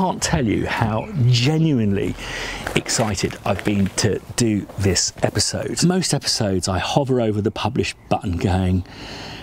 can't tell you how genuinely excited I've been to do this episode. Most episodes I hover over the publish button going,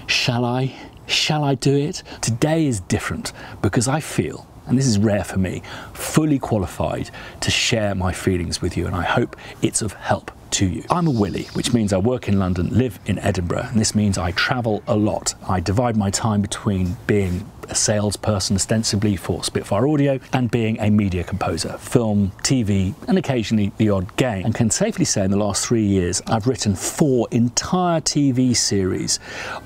shall I? Shall I do it? Today is different because I feel and this is rare for me, fully qualified to share my feelings with you, and I hope it's of help to you. I'm a Willie, which means I work in London, live in Edinburgh, and this means I travel a lot. I divide my time between being a salesperson ostensibly for Spitfire Audio and being a media composer, film, TV, and occasionally the odd game. And can safely say in the last three years, I've written four entire TV series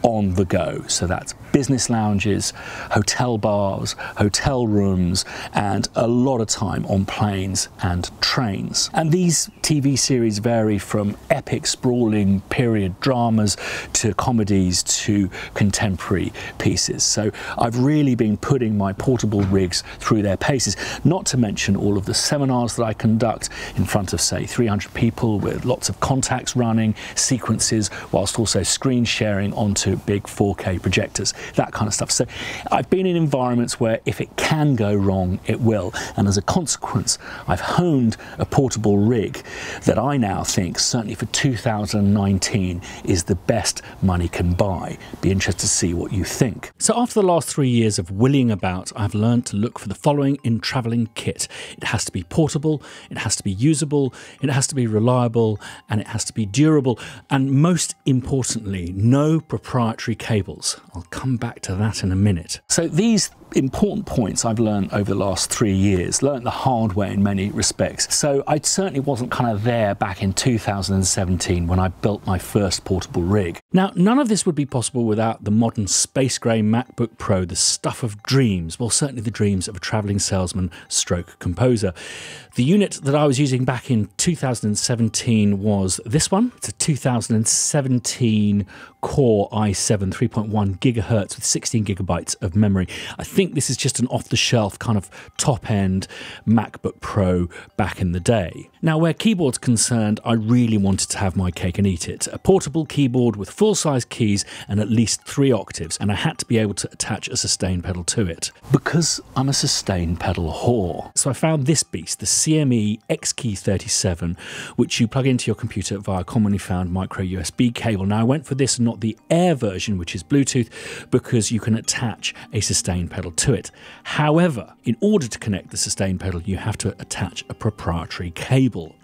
on the go. So that's business lounges, hotel bars, hotel rooms, and a lot of time on planes and trains. And these TV series vary from epic, sprawling period dramas to comedies to contemporary pieces. So I've really been putting my portable rigs through their paces, not to mention all of the seminars that I conduct in front of, say, 300 people with lots of Kontakts running, sequences, whilst also screen sharing onto big 4K projectors, that kind of stuff. So I've been in environments where if it can go wrong, it will. And as a consequence, I've honed a portable rig that I now think, certainly for 2019, is the best money can buy. Be interested to see what you think. So after the last three years, of willing about, I've learned to look for the following in travelling kit. It has to be portable, it has to be usable, it has to be reliable, and it has to be durable. And most importantly, no proprietary cables. I'll come back to that in a minute. So these important points I've learned over the last three years, learned the hard way in many respects. So I certainly wasn't kind of there back in 2017 when I built my first portable rig. Now, none of this would be possible without the modern space grey MacBook Pro, the stuff of dreams, well, certainly the dreams of a travelling salesman stroke composer. The unit that I was using back in 2017 was this one. It's a 2017 Core i7 3.1 gigahertz with 16 gigabytes of memory. I think this is just an off the shelf kind of top end MacBook Pro back in the day. Now, where keyboard's concerned, I really wanted to have my cake and eat it. A portable keyboard with full size keys and at least three octaves, and I had to be able to attach a sustain pedal to it. Because I'm a sustain pedal whore. So I found this beast, the CME XKey 37, which you plug into your computer via commonly found micro USB cable. Now, I went for this, not the Air version, which is Bluetooth, because you can attach a sustain pedal to it. However, in order to connect the sustain pedal, you have to attach a proprietary cable.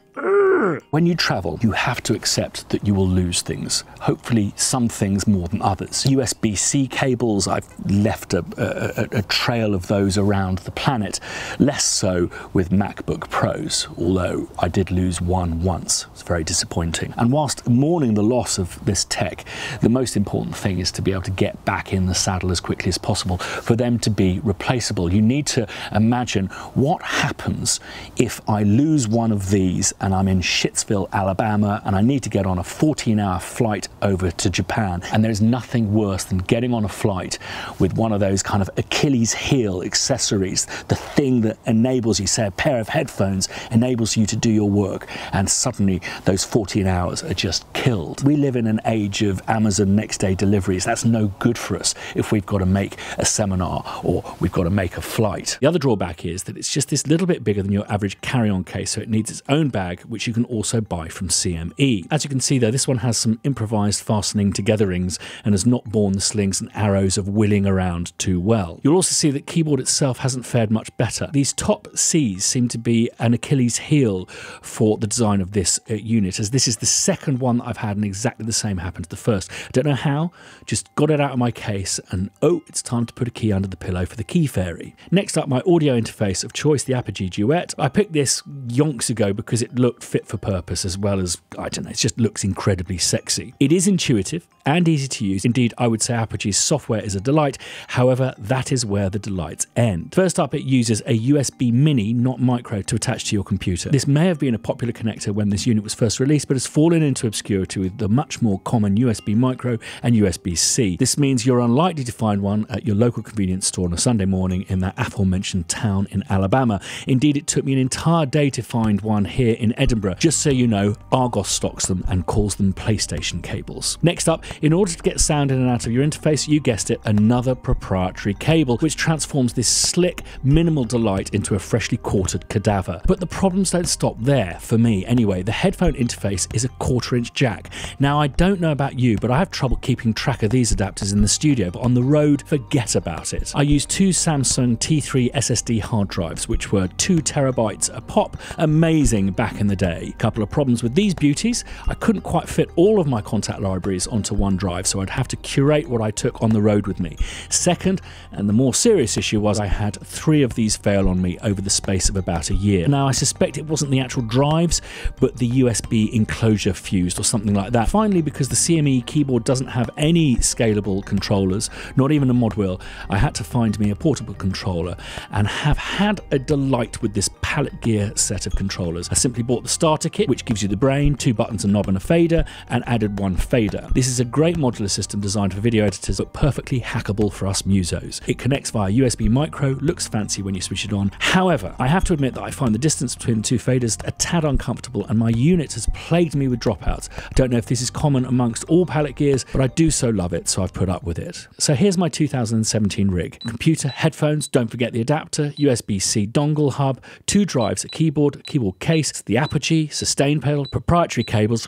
When you travel, you have to accept that you will lose things. Hopefully, some things more than others. USB C cables, I've left a, a, a, trail of those around the planet. Less so with MacBook Pros, although I did lose one once. It's very disappointing. And whilst mourning the loss of this tech, the most important thing is to be able to get back in the saddle as quickly as possible for them to be replaceable. You need to imagine what happens if I lose one of these and I'm in Shittsville, Alabama, and I need to get on a 14 hour flight over to Japan. And there's nothing worse than getting on a flight with one of those kind of Achilles heel accessories, the thing that enables you, say, a pair of headphones enables you to do your work, and suddenly those 14 hours are just killed. We live in an age of Amazon next day deliveries. That's no good for us if we've got to make a seminar or we've got to make a flight. The other drawback is that it's just this little bit bigger than your average carry on case, so it needs its own bag, which you can also buy from CME. As you can see though, this one has some improvised fastening togetherings and has not borne the slings and arrows of willing around too well. You'll also see that keyboard itself hasn't fared much better. These top Cs seem to be an Achilles heel for the design of this uh, unit, as this is the second one that I've had and exactly the same happened to the first. I don't know how, just got it out of my case and oh, it's time to put a key under the pillow for the key fairy. Next up, my audio interface of choice, the Apogee Duet. I picked this yonks ago because it looked fit for purpose as well as, I don't know, it just looks incredibly sexy. It is intuitive and easy to use. Indeed, I would say Apogee's software is a delight. However, that is where the delights end. First up, it uses a USB mini, not micro, to attach to your computer. This may have been a popular connector when this unit was first released, but has fallen into obscurity with the much more common USB micro and USB-C. This means you're unlikely to find one at your local convenience store on a Sunday morning in that aforementioned town in Alabama. Indeed, it took me an entire day to find one here in Edinburgh, Just so you know, Argos stocks them and calls them PlayStation cables. Next up, in order to get sound in and out of your interface, you guessed it, another proprietary cable, which transforms this slick, minimal delight into a freshly quartered cadaver. But the problems don't stop there, for me anyway. The headphone interface is a quarter inch jack. Now, I don't know about you, but I have trouble keeping track of these adapters in the studio, but on the road, forget about it. I use two Samsung T3 SSD hard drives, which were two terabytes a pop, amazing back in the day. Couple of problems with these beauties. I couldn't quite fit all of my Kontakt libraries onto one drive, so I'd have to curate what I took on the road with me. Second, and the more serious issue was I had three of these fail on me over the space of about a year. Now, I suspect it wasn't the actual drives, but the USB enclosure fused or something like that. Finally, because the CME keyboard doesn't have any scalable controllers, not even a mod wheel, I had to find me a portable controller and have had a delight with this palette gear set of controllers. I simply bought the starter kit, which gives you the brain, two buttons, a knob, and a fader, and added one fader. This is a great modular system designed for video editors, but perfectly hackable for us musos. It connects via USB micro, looks fancy when you switch it on. However, I have to admit that I find the distance between the two faders a tad uncomfortable, and my unit has plagued me with dropouts. I don't know if this is common amongst all palette gears, but I do so love it, so I've put up with it. So here's my 2017 rig. Computer, headphones, don't forget the adapter, USB-C dongle hub, two drives, a keyboard, keyboard case, the apogee, sustain pedal, proprietary cables,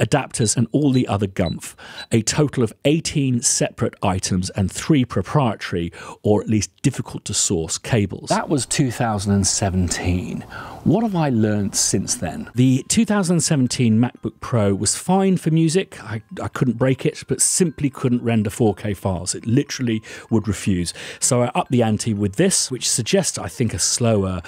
adapters, and all the other gumph. A total of 18 separate items and three proprietary, or at least difficult to source, cables. That was 2017. What have I learned since then? The 2017 MacBook Pro was fine for music. I, I couldn't break it, but simply couldn't render 4K files. It literally would refuse. So I upped the ante with this, which suggests, I think, a slower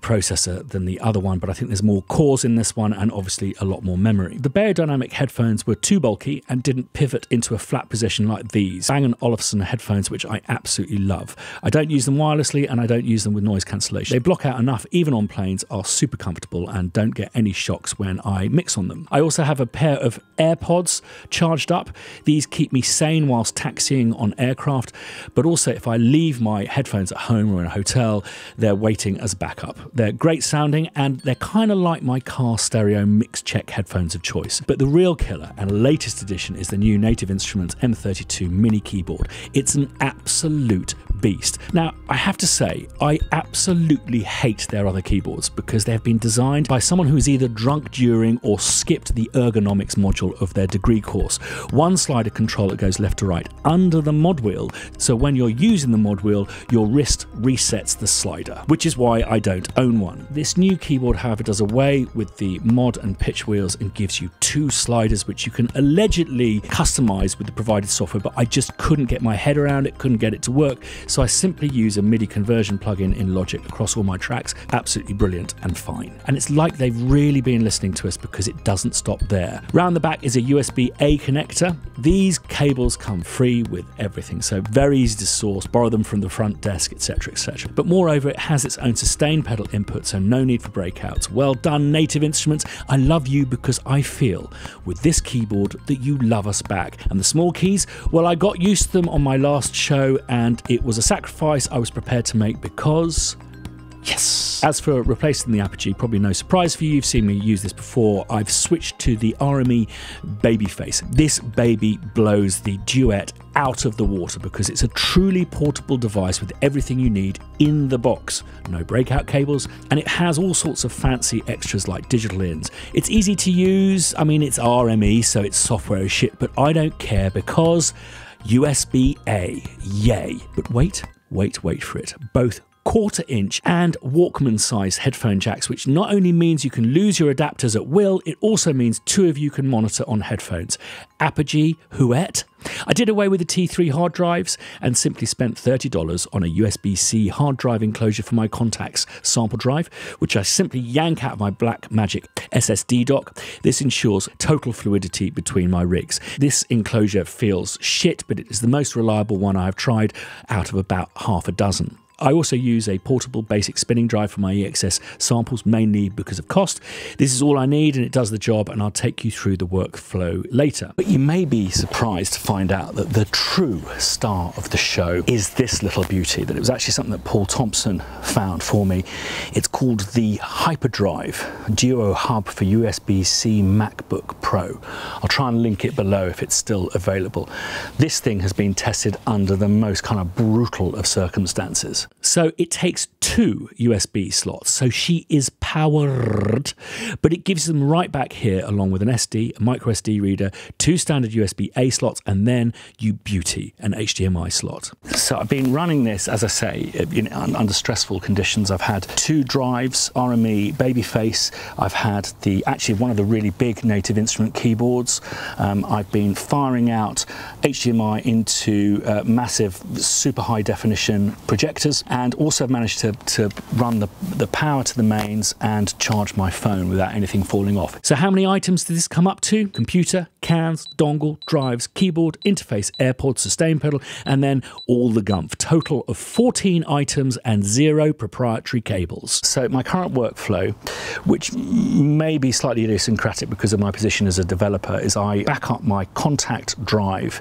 processor than the other one, but I think there's more cores in this one and obviously a lot more memory. The Beyerdynamic headphones were too bulky and didn't pivot into a flat position like these. Bang & Olufsen headphones, which I absolutely love. I don't use them wirelessly and I don't use them with noise cancellation. They block out enough, even on planes, are super comfortable and don't get any shocks when I mix on them. I also have a pair of AirPods charged up. These keep me sane whilst taxiing on aircraft, but also if I leave my headphones at home or in a hotel, they're waiting as backup. They're great sounding and they're kind of like my car stereo mix check headphones of choice. But the real killer and latest is the new Native Instruments M32 mini keyboard. It's an absolute beast. Now, I have to say, I absolutely hate their other keyboards because they have been designed by someone who is either drunk during or skipped the ergonomics module of their degree course. One slider control controller goes left to right under the mod wheel, so when you're using the mod wheel, your wrist resets the slider, which is why I don't own one. This new keyboard, however, does away with the mod and pitch wheels and gives you two sliders, which you can allegedly customize with the provided software, but I just couldn't get my head around it, couldn't get it to work. So I simply use a MIDI conversion plugin in Logic across all my tracks. Absolutely brilliant and fine. And it's like they've really been listening to us because it doesn't stop there. Round the back is a USB A connector. These cables come free with everything, so very easy to source, borrow them from the front desk, etc. etc. But moreover, it has its own sustain pedal input, so no need for breakouts. Well done, Native Instruments. I love you because I feel with this keyboard that you love us back. And the small keys, well, I got used to them on my last show and it was a sacrifice I was prepared to make because Yes. As for replacing the Apogee, probably no surprise for you. You've seen me use this before. I've switched to the RME Babyface. This baby blows the Duet out of the water because it's a truly portable device with everything you need in the box. No breakout cables, and it has all sorts of fancy extras like digital ins. It's easy to use. I mean, it's RME, so it's software as shit, but I don't care because USB A. Yay. But wait, wait, wait for it. Both quarter inch and Walkman size headphone jacks, which not only means you can lose your adapters at will, it also means two of you can monitor on headphones. Apogee, Huet. I did away with the T3 hard drives and simply spent $30 on a USB C hard drive enclosure for my Kontakts sample drive, which I simply yank out of my Blackmagic SSD dock. This ensures total fluidity between my rigs. This enclosure feels shit, but it is the most reliable one I have tried out of about half a dozen. I also use a portable basic spinning drive for my EXS samples, mainly because of cost. This is all I need and it does the job, and I'll take you through the workflow later. But you may be surprised to find out that the true star of the show is this little beauty, that it was actually something that Paul Thompson found for me. It's called the Hyperdrive Duo Hub for USB-C MacBook Pro. I'll try and link it below if it's still available. This thing has been tested under the most kind of brutal of circumstances. So it takes two USB slots, so she is powered, but it gives them right back here along with an SD, a micro SD reader, two standard USB A slots, and then you beauty, an HDMI slot. So I've been running this, as I say, in, under stressful conditions. I've had two drives, RME Babyface. I've had the actually one of the really big native instrument keyboards. Um, I've been firing out HDMI into uh, massive, super high definition projectors, and also have managed to, to run the, the power to the mains and charge my phone without anything falling off. So how many items did this come up to? Computer, cans, dongle, drives, keyboard, interface, AirPods, sustain pedal, and then all the gumph. Total of 14 items and zero proprietary cables. So my current workflow, which may be slightly idiosyncratic because of my position as a developer, is I back up my Kontakt drive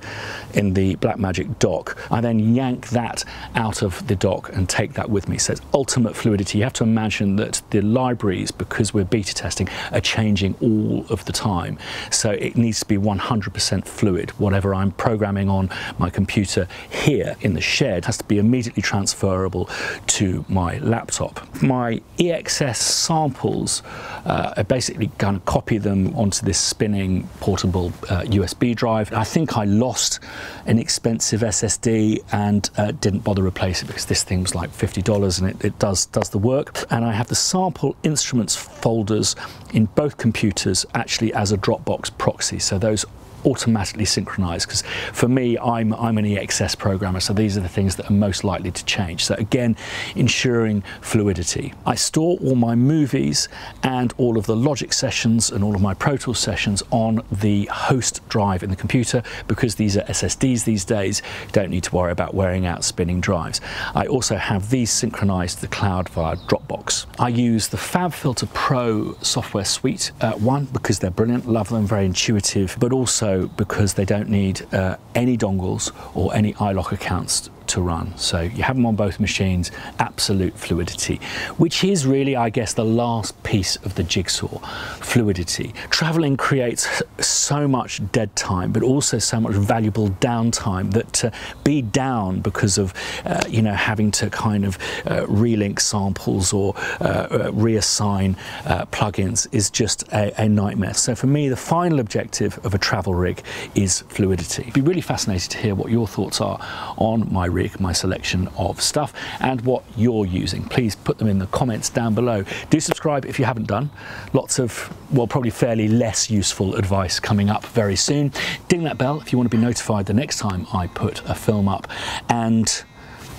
in the Blackmagic dock. I then yank that out of the dock and take that with me. So it's ultimate fluidity. You have to imagine that the libraries, because we're beta testing, are changing all of the time. So it needs to be 100% fluid. Whatever I'm programming on my computer here in the shed has to be immediately transferable to my laptop. My EXS samples, uh, I basically kind of copy them onto this spinning portable uh, USB drive. I think I lost an expensive SSD and uh, didn't bother replacing it because this thing was like $50 and it, it does, does the work. And I have the sample instruments folders in both computers actually as a Dropbox proxy. So those automatically synchronized because for me I'm I'm an EXS programmer so these are the things that are most likely to change. So again ensuring fluidity. I store all my movies and all of the logic sessions and all of my Pro Tools sessions on the host drive in the computer because these are SSDs these days. You don't need to worry about wearing out spinning drives. I also have these synchronized to the cloud via Dropbox. I use the FabFilter Pro software suite uh, one because they're brilliant love them very intuitive but also because they don't need uh, any dongles or any iLok accounts to run. So you have them on both machines, absolute fluidity, which is really, I guess, the last piece of the jigsaw, fluidity. Traveling creates so much dead time, but also so much valuable downtime that to be down because of, uh, you know, having to kind of uh, relink samples or uh, uh reassign uh, plugins is just a, a nightmare. So for me, the final objective of a travel rig is fluidity. I'd be really fascinated to hear what your thoughts are on my rig rig, my selection of stuff, and what you're using. Please put them in the comments down below. Do subscribe if you haven't done. Lots of, well, probably fairly less useful advice coming up very soon. Ding that bell if you want to be notified the next time I put a film up. And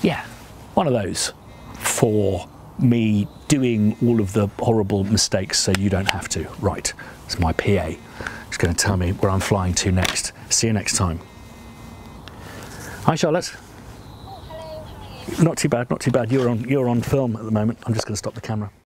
yeah, one of those for me doing all of the horrible mistakes so you don't have to. Right, it's my PA. He's going to tell me where I'm flying to next. See you next time. Hi, Charlotte. Not too bad, not too bad. You're on, you're on film at the moment. I'm just going to stop the camera.